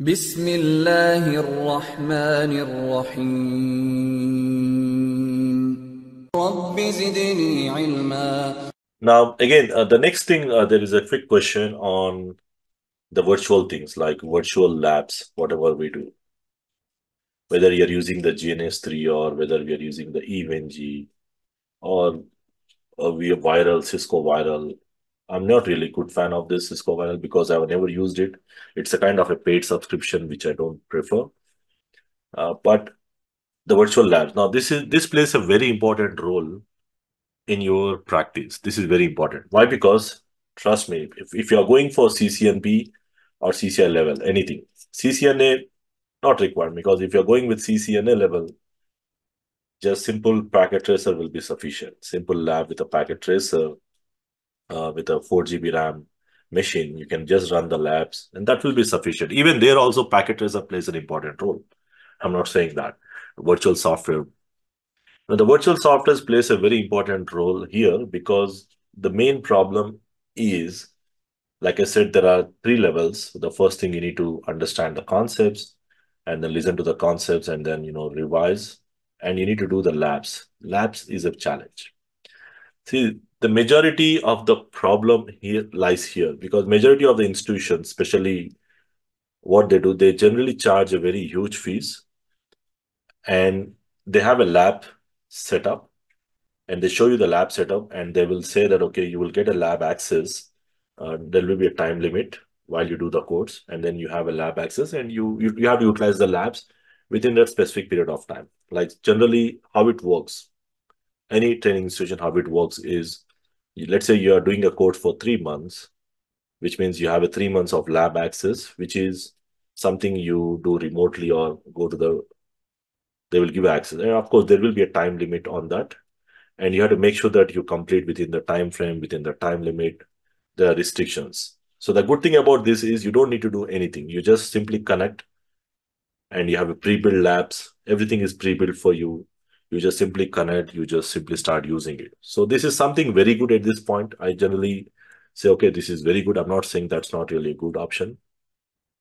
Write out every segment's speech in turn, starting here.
بسم الله الرحمن الرحيم رب زدني علما Now again, uh, the next thing, uh, there is a quick question on the virtual things like virtual labs, whatever we do. Whether you're using the GNS3 or whether we are using the EVE-NG or, or we are VIRL, Cisco VIRL, I'm not really good fan of this Cisco VIRL because I've never used it. It's a kind of a paid subscription, which I don't prefer. Uh, but the virtual labs. Now, this is this plays a very important role in your practice. This is very important. Why? Because trust me, if, if you are going for CCNP or CCI level, anything, CCNA not required because if you're going with CCNA level, just simple packet tracer will be sufficient. Simple lab with a packet tracer uh, with a 4 GB RAM machine, you can just run the labs and that will be sufficient. Even there also packet tracer plays an important role. I'm not saying that. Virtual software now, the virtual software plays a very important role here because the main problem is, like I said, there are three levels. The first thing you need to understand the concepts and then listen to the concepts and then, you know, revise. And you need to do the labs. Labs is a challenge. See, the majority of the problem here lies here because majority of the institutions, especially what they do, they generally charge a very huge fees and they have a lab setup and they show you the lab setup and they will say that, okay, you will get a lab access. Uh, there will be a time limit while you do the course and then you have a lab access and you, you, you have to utilize the labs within that specific period of time. Like generally how it works, any training institution, how it works is, let's say you are doing a course for three months, which means you have a three months of lab access, which is something you do remotely or go to the they will give access. And of course, there will be a time limit on that. And you have to make sure that you complete within the time frame, within the time limit. Are restrictions. So the good thing about this is you don't need to do anything. You just simply connect and you have a pre-built labs. Everything is pre-built for you. You just simply connect, you just simply start using it. So this is something very good at this point. I generally say, okay, this is very good. I'm not saying that's not really a good option.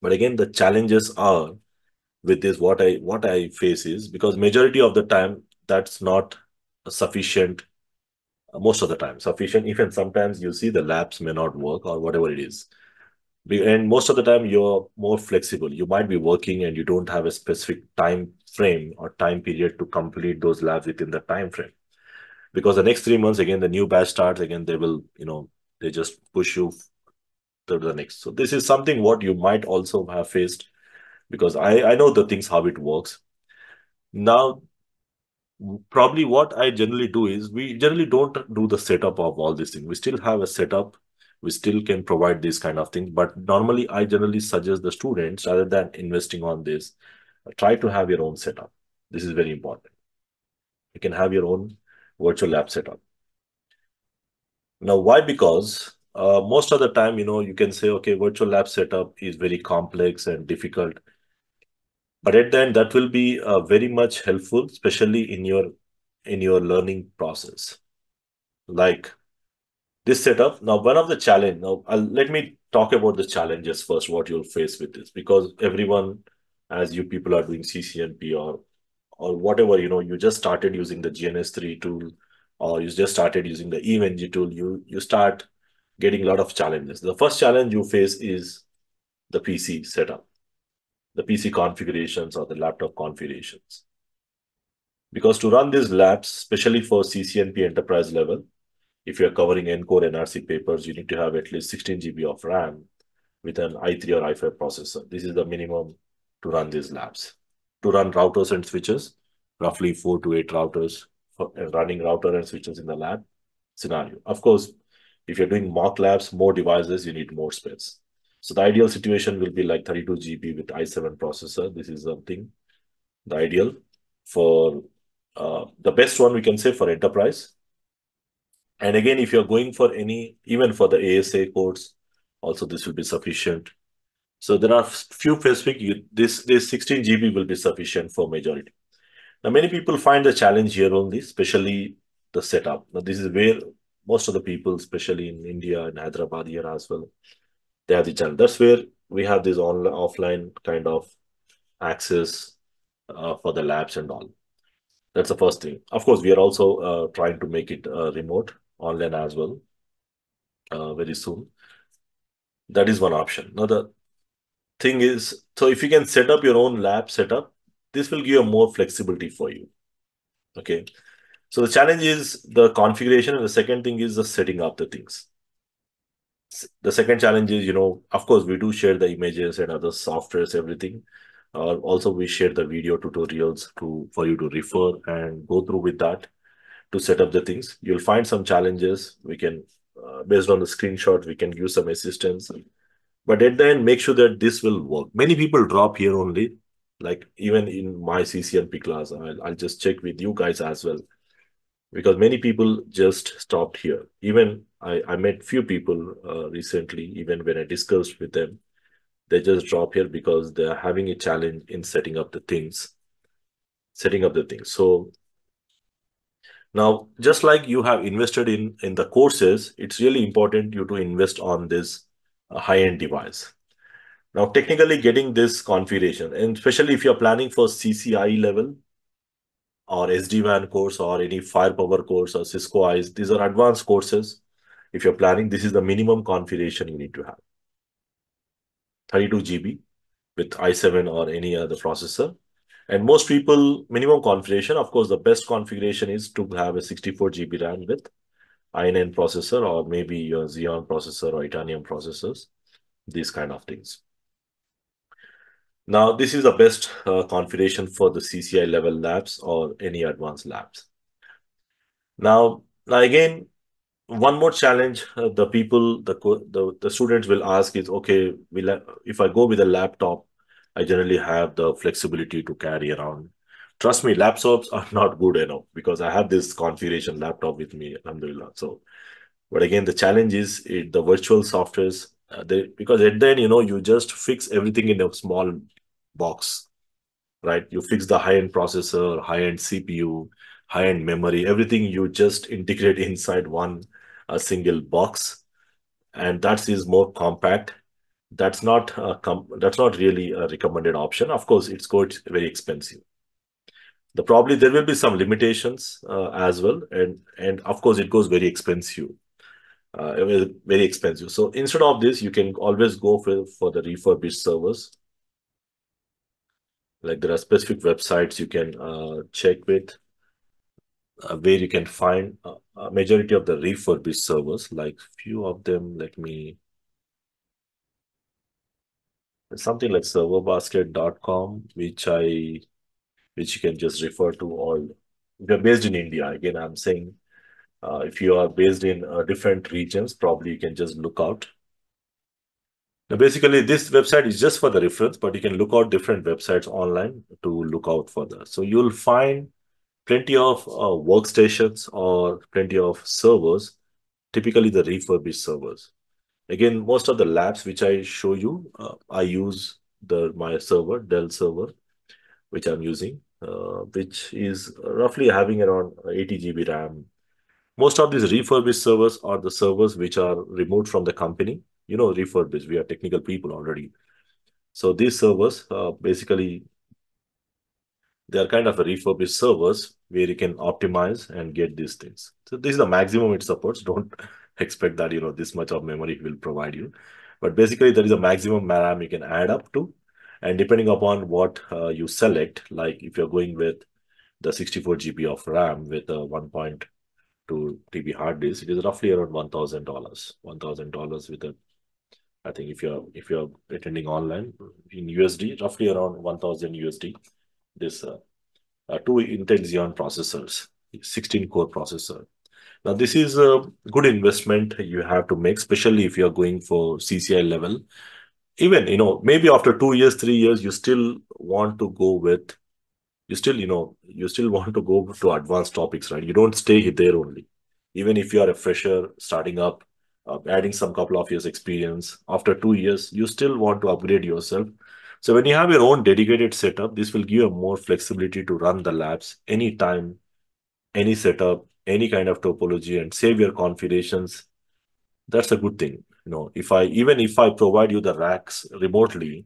But again, the challenges are with this what i what i face is because majority of the time that's not sufficient uh, most of the time sufficient even sometimes you see the labs may not work or whatever it is and most of the time you're more flexible you might be working and you don't have a specific time frame or time period to complete those labs within the time frame because the next three months again the new batch starts again they will you know they just push you to the next so this is something what you might also have faced because I, I know the things how it works. Now, probably what I generally do is we generally don't do the setup of all these things. We still have a setup. We still can provide these kind of things. But normally, I generally suggest the students rather than investing on this, try to have your own setup. This is very important. You can have your own virtual lab setup. Now, why? Because uh, most of the time, you know, you can say, okay, virtual lab setup is very complex and difficult. But at the end, that will be uh, very much helpful, especially in your in your learning process. Like this setup. Now, one of the challenge. Now, I'll, let me talk about the challenges first. What you'll face with this, because everyone, as you people are doing CCNP or or whatever, you know, you just started using the GNS3 tool, or you just started using the EVE-NG tool. You you start getting a lot of challenges. The first challenge you face is the PC setup the PC configurations or the laptop configurations. Because to run these labs, especially for CCNP enterprise level, if you're covering ENCOR ENARSI papers, you need to have at least 16 GB of RAM with an i3 or i5 processor. This is the minimum to run these labs. To run routers and switches, roughly four to eight routers for running router and switches in the lab scenario. Of course, if you're doing mock labs, more devices, you need more space. So the ideal situation will be like 32 GB with i7 processor. This is something the ideal for uh, the best one we can say for enterprise. And again, if you're going for any, even for the ASA codes, also this will be sufficient. So there are few specific, you, this, this 16 GB will be sufficient for majority. Now, many people find the challenge here only, especially the setup. Now, this is where most of the people, especially in India and Hyderabad here as well, they have the challenge. That's where we have this online offline kind of access uh, for the labs and all. That's the first thing. Of course, we are also uh, trying to make it uh, remote online as well uh, very soon. That is one option. Now the thing is, so if you can set up your own lab setup, this will give you more flexibility for you. Okay. So the challenge is the configuration, and the second thing is the setting up the things. The second challenge is, you know, of course, we do share the images and other softwares, everything. Uh, also, we share the video tutorials to for you to refer and go through with that to set up the things. You'll find some challenges. We can, uh, based on the screenshot, we can use some assistance. But at the end, make sure that this will work. Many people drop here only, like even in my CCNP class. I'll, I'll just check with you guys as well because many people just stopped here. Even I, I met few people uh, recently, even when I discussed with them, they just drop here because they're having a challenge in setting up the things, setting up the things. So now, just like you have invested in, in the courses, it's really important you to invest on this uh, high-end device. Now, technically getting this configuration, and especially if you're planning for CCIE level, or SD-WAN course or any firepower course or Cisco ISE. These are advanced courses. If you're planning, this is the minimum configuration you need to have. 32 GB with i7 or any other processor. And most people, minimum configuration, of course, the best configuration is to have a 64 GB RAM with i9 processor or maybe your Xeon processor or Itanium processors, these kind of things. Now, this is the best uh, configuration for the CCI level labs or any advanced labs. Now, now again, one more challenge uh, the people, the, the, the students will ask is, okay, will I, if I go with a laptop, I generally have the flexibility to carry around. Trust me, laptops are not good enough because I have this configuration laptop with me, alhamdulillah. So, but again, the challenge is it, the virtual softwares, uh, they, because at the end, you know, you just fix everything in a small box, right? You fix the high-end processor, high-end CPU, high-end memory, everything you just integrate inside one a single box, and that is more compact. That's not a that's not really a recommended option. Of course, it's quite very expensive. The probably there will be some limitations uh, as well, and and of course it goes very expensive. Uh, very expensive. So instead of this, you can always go for, for the refurbished servers like there are specific websites you can uh, check with uh, where you can find a, a majority of the refurbished servers like few of them let me something like serverbasket.com which i which you can just refer to all if you're based in india again i'm saying uh, if you are based in uh, different regions probably you can just look out now, basically, this website is just for the reference, but you can look out different websites online to look out for that. So you'll find plenty of uh, workstations or plenty of servers, typically the refurbished servers. Again, most of the labs which I show you, uh, I use the my server, Dell server, which I'm using, uh, which is roughly having around 80 GB RAM. Most of these refurbished servers are the servers which are removed from the company you know, refurbished. We are technical people already. So these servers, uh, basically, they are kind of a refurbished servers where you can optimize and get these things. So this is the maximum it supports. Don't expect that, you know, this much of memory will provide you. But basically, there is a maximum RAM you can add up to. And depending upon what uh, you select, like if you're going with the 64 GB of RAM with a 1.2 TB hard disk, it is roughly around $1,000. $1,000 with a I think if you're if you're attending online in USD, roughly around 1000 USD, this uh, uh, two Intel Xeon processors, 16 core processor. Now, this is a good investment you have to make, especially if you're going for CCI level. Even, you know, maybe after two years, three years, you still want to go with, you still, you know, you still want to go to advanced topics, right? You don't stay there only. Even if you are a fresher starting up, uh, adding some couple of years experience after two years you still want to upgrade yourself so when you have your own dedicated setup this will give you more flexibility to run the labs anytime any setup any kind of topology and save your configurations that's a good thing You know, if I even if I provide you the racks remotely,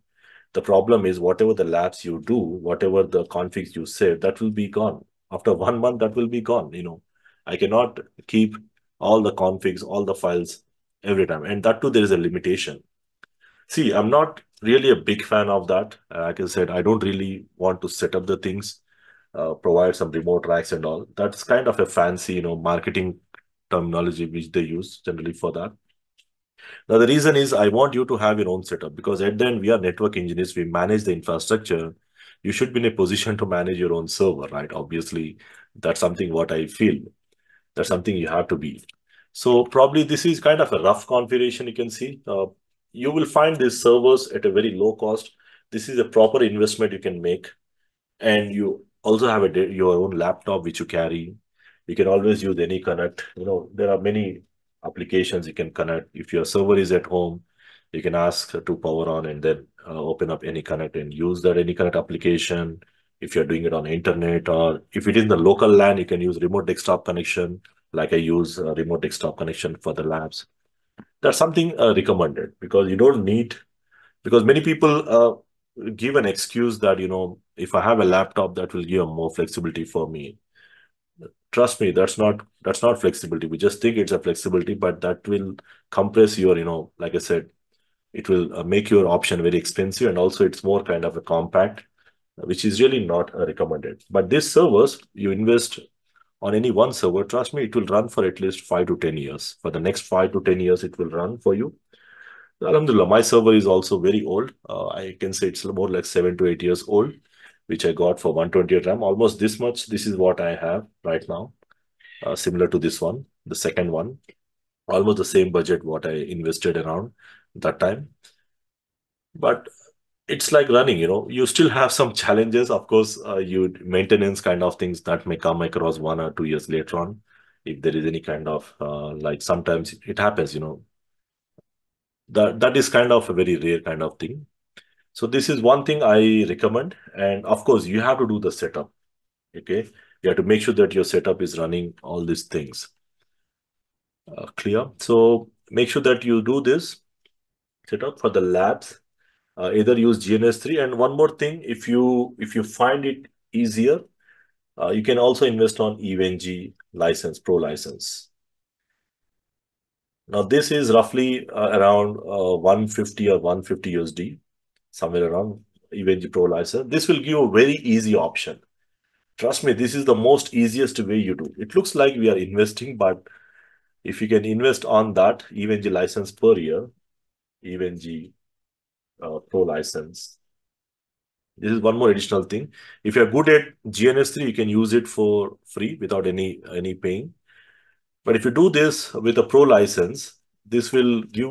the problem is whatever the labs you do, whatever the configs you save, that will be gone. After one month, that will be gone. You know, I cannot keep all the configs, all the files every time. And that too, there is a limitation. See, I'm not really a big fan of that. Like I said, I don't really want to set up the things, uh, provide some remote racks and all. That's kind of a fancy, you know, marketing terminology which they use generally for that. Now, the reason is I want you to have your own setup because at the end, we are network engineers, we manage the infrastructure. You should be in a position to manage your own server, right? Obviously, that's something what I feel. That's something you have to be. So probably this is kind of a rough configuration you can see. Uh, you will find these servers at a very low cost. This is a proper investment you can make. And you also have a, your own laptop which you carry. You can always use AnyConnect. You know, there are many applications you can connect. If your server is at home, you can ask to power on and then uh, open up AnyConnect and use that AnyConnect application. If you're doing it on internet or if it is in the local LAN, you can use remote desktop connection, like I use remote desktop connection for the labs. That's something uh, recommended because you don't need, because many people uh, give an excuse that, you know, if I have a laptop, that will give more flexibility for me trust me that's not that's not flexibility. We just think it's a flexibility but that will compress your you know like i said it will uh, make your option very expensive and also it's more kind of a compact which is really not uh, recommended. But this servers you invest on any one server trust me it will run for at least 5 to 10 years. For the next 5 to 10 years it will run for you. Alhamdulillah, my server is also very old. Uh, I can say it's more like 7 to 8 years old which I got for 128 RAM. Almost this much. This is what I have right now. Uh, similar to this one, the second one. Almost the same budget what I invested around that time. But it's like running, you know, you still have some challenges. Of course, uh, you maintenance kind of things that may come across one or two years later on. If there is any kind of uh, like sometimes it happens, you know, that that is kind of a very rare kind of thing. So this is one thing I recommend. And of course, you have to do the setup. Okay. You have to make sure that your setup is running all these things. Uh, clear. So make sure that you do this setup for the labs. Uh, either use GNS3. And one more thing, if you if you find it easier, uh, you can also invest on EVE-NG license, pro license. Now this is roughly uh, around uh, 150 or 150 USD somewhere around EVE-NG Pro license. This will give a very easy option. Trust me, this is the most easiest way you do. It looks like we are investing, but if you can invest on that EVE-NG license per year, EVE-NG uh, Pro license, this is one more additional thing. If you're good at GNS3, you can use it for free without any, any paying. But if you do this with a Pro license, this will give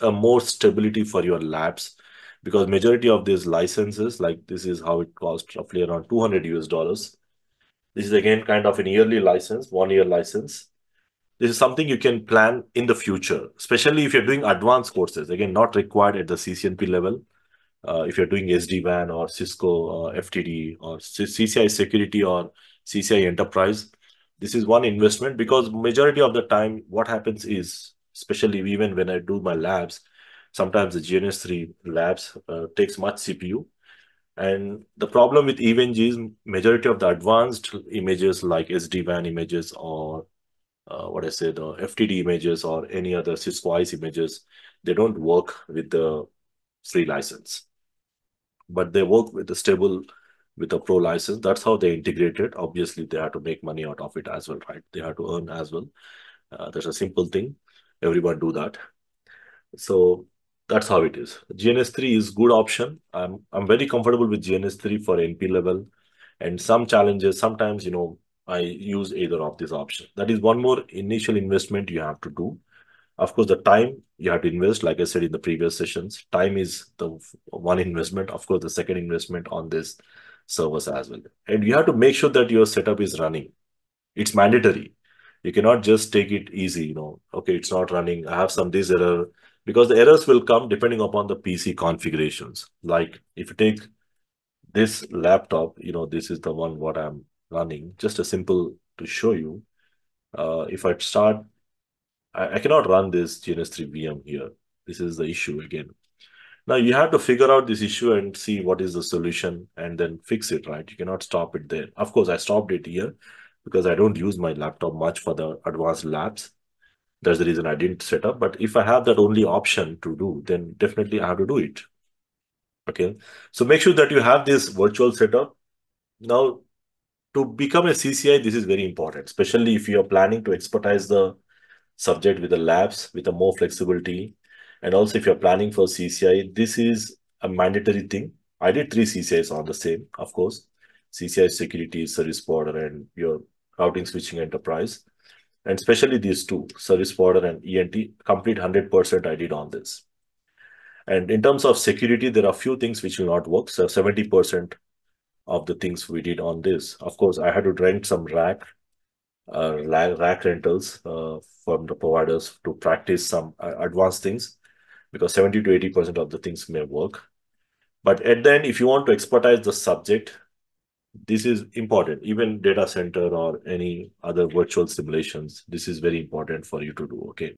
a more stability for your labs because majority of these licenses, like this is how it costs roughly around 200 US dollars. This is again kind of an yearly license, one year license. This is something you can plan in the future, especially if you're doing advanced courses. Again, not required at the CCNP level. Uh, if you're doing SD-WAN or Cisco uh, FTD or CCI security or CCI enterprise, this is one investment because majority of the time, what happens is, especially even when I do my labs, sometimes the GNS3 labs uh, takes much CPU. And the problem with EVE-NG is majority of the advanced images like SD-WAN images or uh, what I say, the FTD images or any other Cisco ISE images, they don't work with the free license. But they work with the stable, with the pro license. That's how they integrate it. Obviously, they have to make money out of it as well, right? They have to earn as well. Uh, that's a simple thing. Everyone do that. So that's how it is. GNS3 is good option. I'm I'm very comfortable with GNS3 for NP level. And some challenges, sometimes, you know, I use either of these options. That is one more initial investment you have to do. Of course, the time you have to invest, like I said in the previous sessions, time is the one investment. Of course, the second investment on this service as well. And you have to make sure that your setup is running. It's mandatory. You cannot just take it easy, you know, okay, it's not running. I have some this error because the errors will come depending upon the PC configurations. Like if you take this laptop, you know, this is the one what I'm running, just a simple to show you. Uh, if I start I, I cannot run this GNS3 VM here. This is the issue again. Now you have to figure out this issue and see what is the solution and then fix it, right? You cannot stop it there. Of course, I stopped it here because I don't use my laptop much for the advanced labs. That's the reason I didn't set up. But if I have that only option to do, then definitely I have to do it. Okay. So make sure that you have this virtual setup. Now, to become a CCI, this is very important, especially if you are planning to expertise the subject with the labs with a more flexibility. And also if you're planning for CCI, this is a mandatory thing. I did three CCIs on the same, of course. CCI security, service provider, and your routing switching enterprise. And especially these two, service provider and ENT, complete 100% I did on this. And in terms of security, there are a few things which will not work. So 70% of the things we did on this. Of course, I had to rent some rack, uh, rack rentals uh, from the providers to practice some uh, advanced things because 70 to 80% of the things may work. But at the end, if you want to expertise the subject, this is important. Even data center or any other virtual simulations, this is very important for you to do, okay?